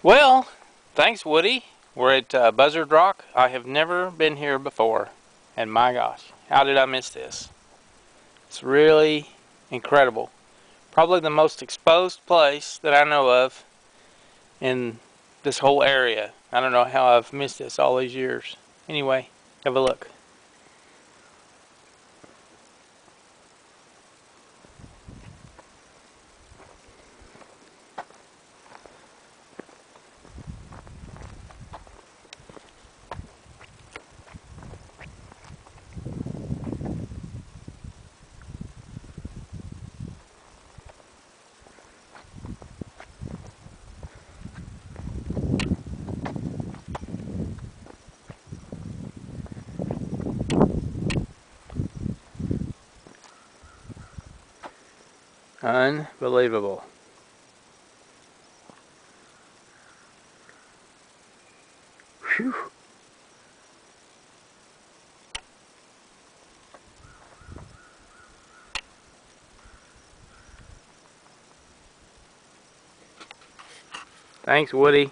Well, thanks Woody. We're at uh, Buzzard Rock. I have never been here before. And my gosh, how did I miss this? It's really incredible. Probably the most exposed place that I know of in this whole area. I don't know how I've missed this all these years. Anyway, have a look. Unbelievable. Thanks, Woody.